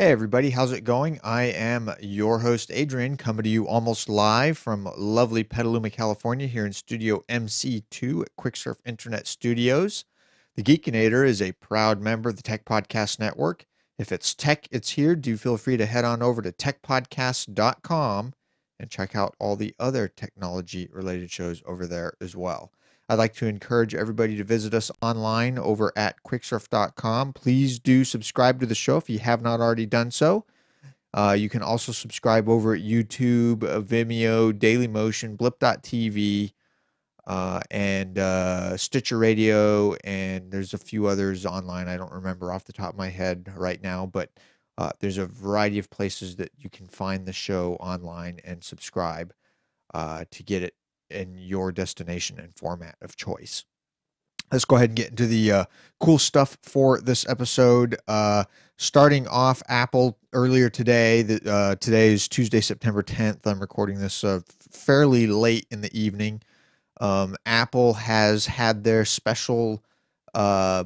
Hey, everybody, how's it going? I am your host, Adrian, coming to you almost live from lovely Petaluma, California, here in Studio MC2 at Quicksurf Internet Studios. The Geekinator is a proud member of the Tech Podcast Network. If it's tech, it's here. Do feel free to head on over to techpodcast.com and check out all the other technology related shows over there as well. I'd like to encourage everybody to visit us online over at quicksurf.com. Please do subscribe to the show if you have not already done so. Uh, you can also subscribe over at YouTube, uh, Vimeo, Dailymotion, Blip.tv, uh, and uh, Stitcher Radio, and there's a few others online. I don't remember off the top of my head right now, but uh, there's a variety of places that you can find the show online and subscribe uh, to get it in your destination and format of choice. Let's go ahead and get into the uh, cool stuff for this episode. Uh, starting off, Apple earlier today. Uh, today is Tuesday, September 10th. I'm recording this uh, fairly late in the evening. Um, Apple has had their special uh,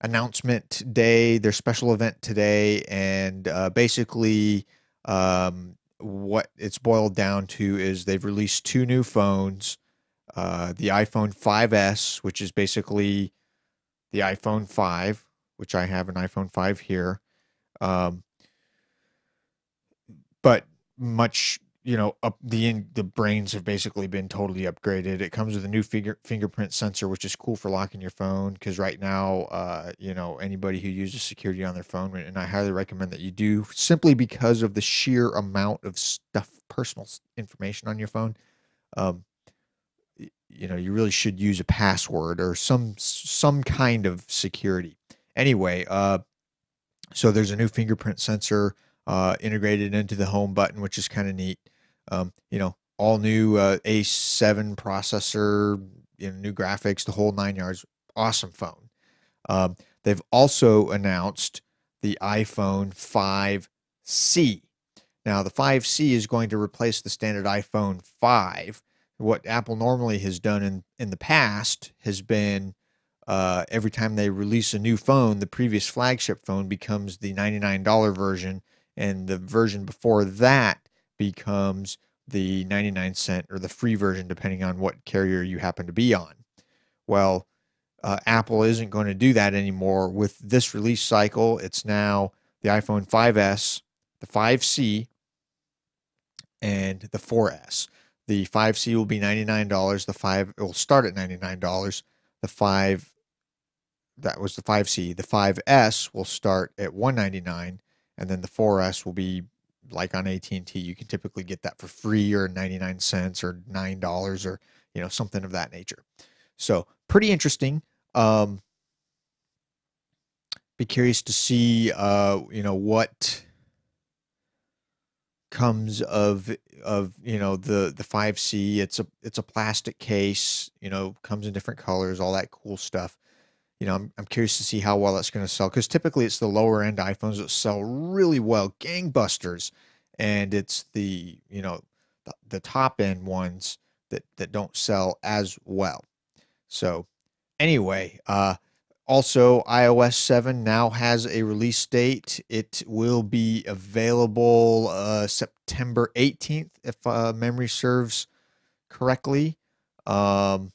announcement day, their special event today, and uh, basically um, what it's boiled down to is they've released two new phones uh, the iPhone 5S, which is basically the iPhone 5, which I have an iPhone 5 here. Um, but much you know up the the brains have basically been totally upgraded. It comes with a new finger fingerprint sensor which is cool for locking your phone because right now uh, you know anybody who uses security on their phone and i highly recommend that you do simply because of the sheer amount of stuff personal information on your phone. Um, you know you really should use a password or some some kind of security. Anyway uh, so there's a new fingerprint sensor uh, integrated into the home button which is kind of neat um, you know, all new uh, A7 processor, you know, new graphics, the whole nine yards. Awesome phone. Um, they've also announced the iPhone 5C. Now, the 5C is going to replace the standard iPhone 5. What Apple normally has done in, in the past has been uh, every time they release a new phone, the previous flagship phone becomes the $99 version, and the version before that becomes the 99 cent or the free version, depending on what carrier you happen to be on. Well, uh, Apple isn't going to do that anymore with this release cycle. It's now the iPhone 5S, the 5C, and the 4S. The 5C will be $99. The 5 will start at $99. The 5 that was the 5C. The 5S will start at 199 and then the 4S will be like on AT&T, you can typically get that for free or 99 cents or $9 or, you know, something of that nature. So pretty interesting. Um, be curious to see, uh, you know, what comes of of you know the the 5C it's a it's a plastic case you know comes in different colors all that cool stuff you know I'm, I'm curious to see how well that's going to sell because typically it's the lower end iPhones that sell really well gangbusters and it's the you know the, the top end ones that that don't sell as well. So anyway, uh, also iOS 7 now has a release date. It will be available uh, September 18th, if uh, memory serves correctly. Um,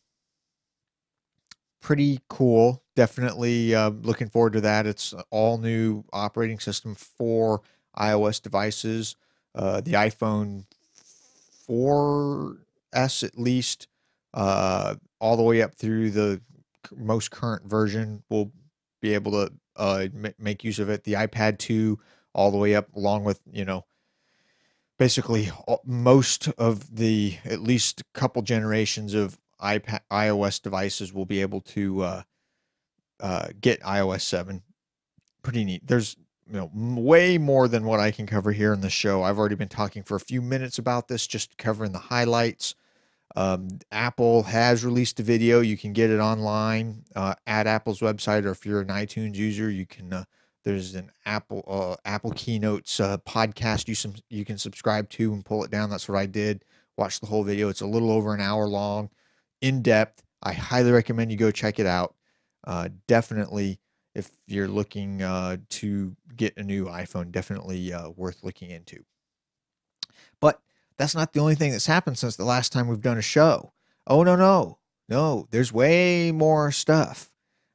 pretty cool. Definitely uh, looking forward to that. It's all new operating system for iOS devices. Uh, the iPhone 4S at least, uh, all the way up through the most current version will be able to uh, make use of it. The iPad 2 all the way up along with, you know, basically most of the at least couple generations of iPad iOS devices will be able to uh, uh, get iOS 7. Pretty neat. There's you know way more than what I can cover here in the show. I've already been talking for a few minutes about this, just covering the highlights. Um, Apple has released a video. You can get it online uh, at Apple's website, or if you're an iTunes user, you can. Uh, there's an Apple uh, Apple Keynotes uh, podcast you some you can subscribe to and pull it down. That's what I did. Watch the whole video. It's a little over an hour long, in depth. I highly recommend you go check it out. Uh, definitely if you're looking uh, to get a new iPhone, definitely uh, worth looking into. But that's not the only thing that's happened since the last time we've done a show. Oh, no, no, no. There's way more stuff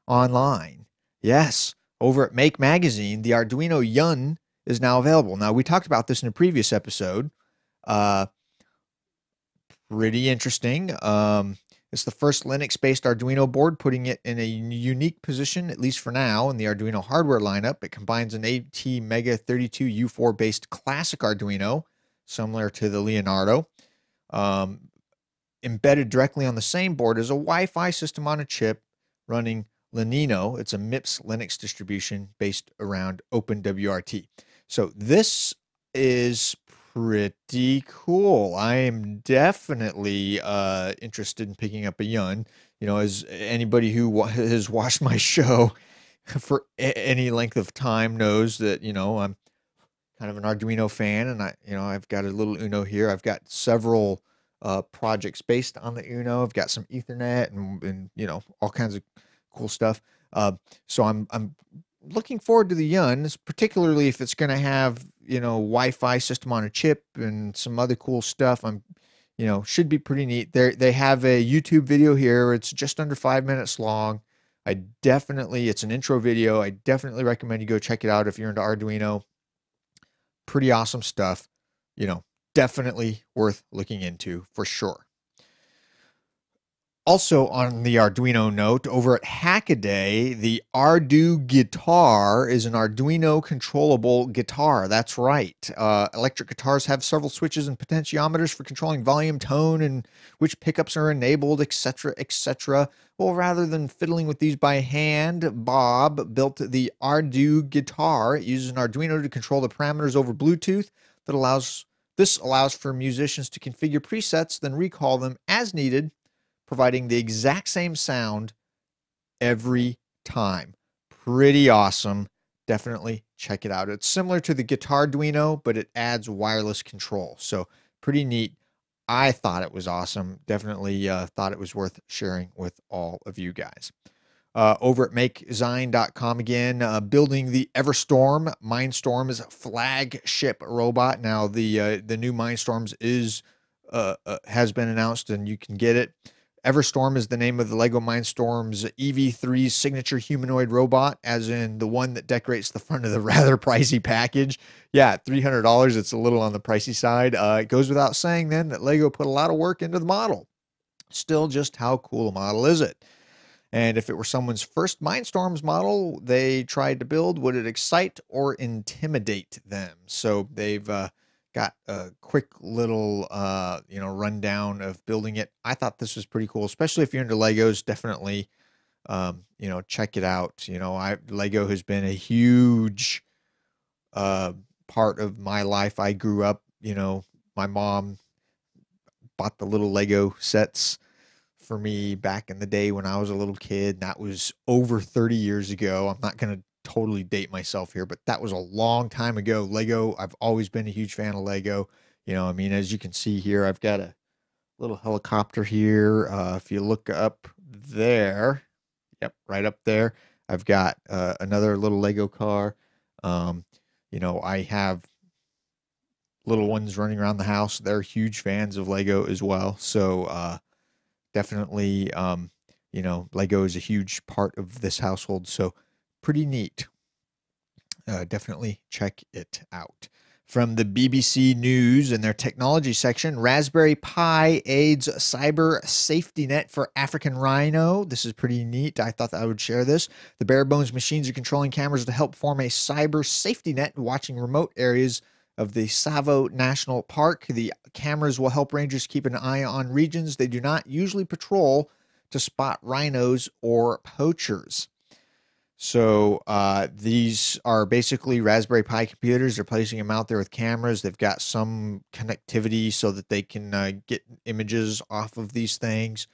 online. Yes, over at Make Magazine, the Arduino Yun is now available. Now, we talked about this in a previous episode. Uh, pretty interesting. Um, it's the first Linux based Arduino board, putting it in a unique position, at least for now, in the Arduino hardware lineup. It combines an AT Mega 32U4 based classic Arduino, similar to the Leonardo. Um, embedded directly on the same board as a Wi Fi system on a chip running Linino. It's a MIPS Linux distribution based around OpenWRT. So this is pretty cool. I am definitely uh, interested in picking up a Yun. You know, as anybody who has watched my show for any length of time knows that you know I'm kind of an Arduino fan, and I you know I've got a little Uno here. I've got several uh, projects based on the Uno. I've got some Ethernet and and you know all kinds of cool stuff. Uh, so I'm I'm looking forward to the Yun, particularly if it's going to have you know Wi-Fi system on a chip and some other cool stuff. I'm you know should be pretty neat. They they have a YouTube video here. It's just under five minutes long. I definitely it's an intro video. I definitely recommend you go check it out if you're into Arduino. Pretty awesome stuff. You know, definitely worth looking into for sure. Also on the Arduino note, over at Hackaday, the ArduGuitar is an Arduino controllable guitar. That's right. Uh, electric guitars have several switches and potentiometers for controlling volume, tone, and which pickups are enabled, etc., etc. Well, rather than fiddling with these by hand, Bob built the ArduGuitar. It uses an Arduino to control the parameters over Bluetooth. That allows this allows for musicians to configure presets, then recall them as needed providing the exact same sound every time. Pretty awesome. Definitely check it out. It's similar to the Guitarduino, but it adds wireless control. So pretty neat. I thought it was awesome. Definitely uh, thought it was worth sharing with all of you guys. Uh, over at makezine.com again, uh, building the EV3RSTORM. Mindstorm is a flagship robot. Now the uh, the new Mindstorms is uh, uh, has been announced, and you can get it. EV3RSTORM is the name of the Lego Mindstorm's EV3 signature humanoid robot, as in the one that decorates the front of the rather pricey package. Yeah, $300, it's a little on the pricey side. Uh, it goes without saying then that Lego put a lot of work into the model. Still, just how cool a model is it? And if it were someone's first Mindstorms model they tried to build, would it excite or intimidate them? So they've uh, got a quick little uh, you know rundown of building it. I thought this was pretty cool, especially if you're into Legos. Definitely, um, you know, check it out. You know, I Lego has been a huge uh, part of my life. I grew up, you know, my mom bought the little Lego sets for me back in the day when I was a little kid. That was over 30 years ago. I'm not going to totally date myself here, but that was a long time ago. Lego, I've always been a huge fan of Lego. You know, I mean, as you can see here, I've got a little helicopter here. Uh, if you look up there, yep, right up there, I've got uh, another little Lego car. Um, you know, I have little ones running around the house. They're huge fans of Lego as well. So uh, definitely, um, you know, Lego is a huge part of this household. So pretty neat. Uh, definitely check it out. From the BBC News in their technology section, Raspberry Pi aids cyber safety net for African rhino. This is pretty neat. I thought I would share this. The bare bones machines are controlling cameras to help form a cyber safety net watching remote areas of the Tsavo National Park. The cameras will help rangers keep an eye on regions they do not usually patrol to spot rhinos or poachers. So uh, these are basically Raspberry Pi computers. They're placing them out there with cameras. They've got some connectivity so that they can uh, get images off of these things.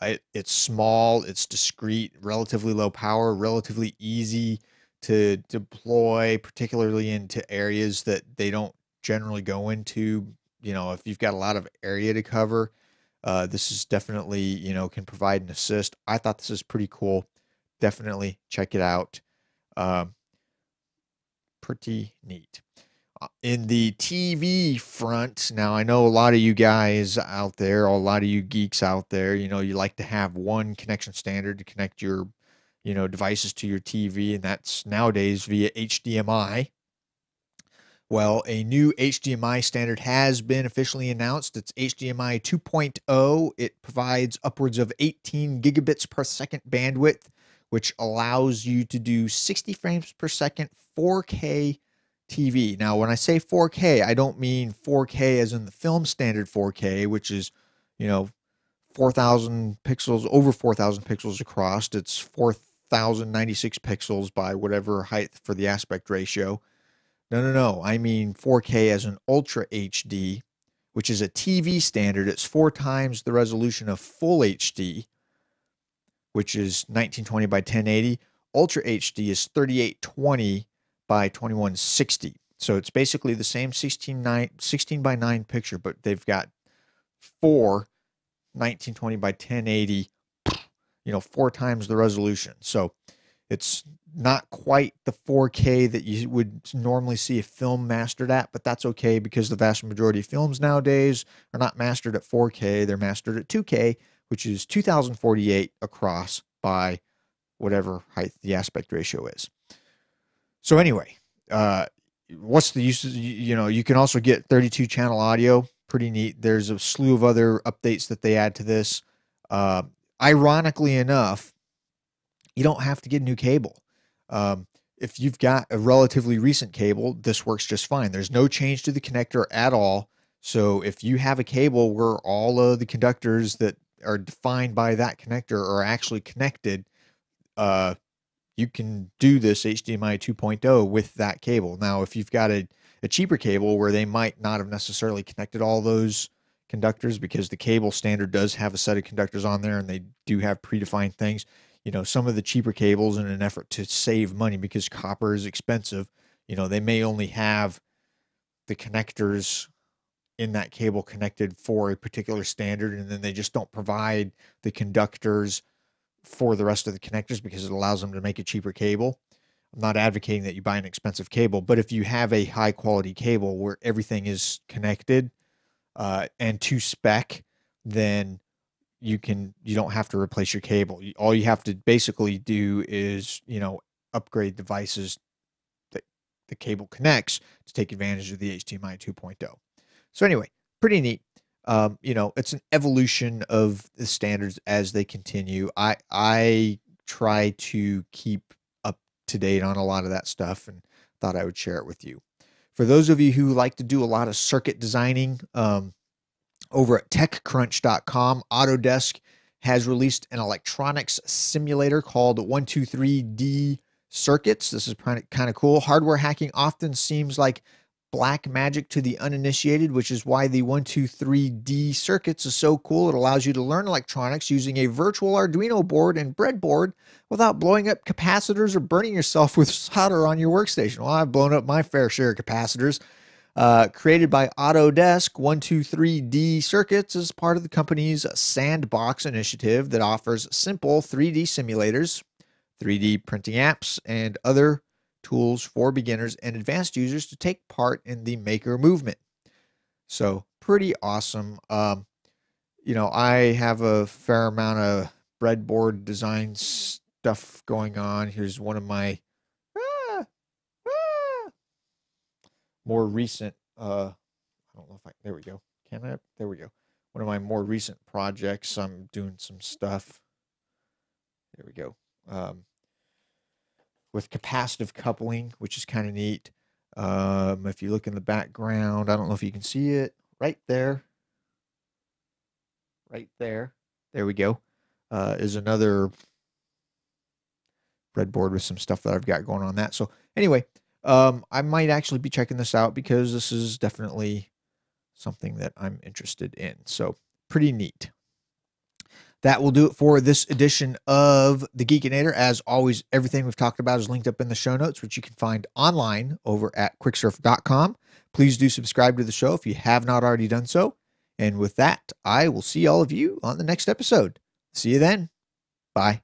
Uh, it's small, it's discreet, relatively low power, relatively easy to deploy, particularly into areas that they don't generally go into. You know, if you've got a lot of area to cover, uh, this is definitely, you know, can provide an assist. I thought this is pretty cool definitely check it out. Uh, pretty neat. Uh, in the TV front, now I know a lot of you guys out there, a lot of you geeks out there, you know, you like to have one connection standard to connect your, you know, devices to your TV, and that's nowadays via HDMI. Well, a new HDMI standard has been officially announced. It's HDMI 2.0. It provides upwards of 18 gigabits per second bandwidth, which allows you to do 60 frames per second 4K TV. Now, when I say 4K, I don't mean 4K as in the film standard 4K, which is, you know, 4,000 pixels, over 4,000 pixels across. It's 4,096 pixels by whatever height for the aspect ratio. No, no, no. I mean 4K as an Ultra HD, which is a TV standard. It's four times the resolution of Full HD, which is 1920 by 1080. Ultra HD is 3820 by 2160. So it's basically the same 16, 9, 16 by 9 picture, but they've got four 1920 by 1080, you know, four times the resolution. So it's not quite the 4K that you would normally see a film mastered at, but that's okay because the vast majority of films nowadays are not mastered at 4K. They're mastered at 2K, which is 2048 across by whatever height the aspect ratio is. So anyway, uh, what's the use? You know, you can also get 32 channel audio. Pretty neat. There's a slew of other updates that they add to this. Uh, ironically enough, you don't have to get a new cable. Um, if you've got a relatively recent cable, this works just fine. There's no change to the connector at all. So if you have a cable where all of the conductors that are defined by that connector are actually connected, uh, you can do this HDMI 2.0 with that cable. Now, if you've got a, a cheaper cable where they might not have necessarily connected all those conductors because the cable standard does have a set of conductors on there and they do have predefined things. You know, some of the cheaper cables in an effort to save money because copper is expensive, you know, they may only have the connectors in that cable connected for a particular standard and then they just don't provide the conductors for the rest of the connectors because it allows them to make a cheaper cable. I'm not advocating that you buy an expensive cable, but if you have a high quality cable where everything is connected uh, and to spec, then you can you don't have to replace your cable. All you have to basically do is you know upgrade devices that the cable connects to take advantage of the HDMI 2.0. So anyway, pretty neat um, you know, it's an evolution of the standards as they continue. I I try to keep up to date on a lot of that stuff and thought I would share it with you. For those of you who like to do a lot of circuit designing, um, over at TechCrunch.com, Autodesk has released an electronics simulator called 123D Circuits. This is kind of cool. Hardware hacking often seems like black magic to the uninitiated, which is why the 123D circuits is so cool. It allows you to learn electronics using a virtual Arduino board and breadboard without blowing up capacitors or burning yourself with solder on your workstation. Well, I've blown up my fair share of capacitors. Uh, created by Autodesk, 123D Circuits is part of the company's Sandbox initiative that offers simple 3D simulators, 3D printing apps, and other tools for beginners and advanced users to take part in the maker movement. So, pretty awesome. Um, you know, I have a fair amount of breadboard design stuff going on. Here's one of my ah, ah, more recent. Uh, I don't know if I. There we go. Can I? There we go. One of my more recent projects. I'm doing some stuff. There we go. Um, with capacitive coupling, which is kind of neat. Um, if you look in the background, I don't know if you can see it right there. Right there. There we go. Uh, is another breadboard with some stuff that I've got going on that. So anyway, um, I might actually be checking this out because this is definitely something that I'm interested in. So pretty neat that will do it for this edition of the Geekinator. As always, everything we've talked about is linked up in the show notes, which you can find online over at quicksurf.com. Please do subscribe to the show if you have not already done so. And with that, I will see all of you on the next episode. See you then. Bye.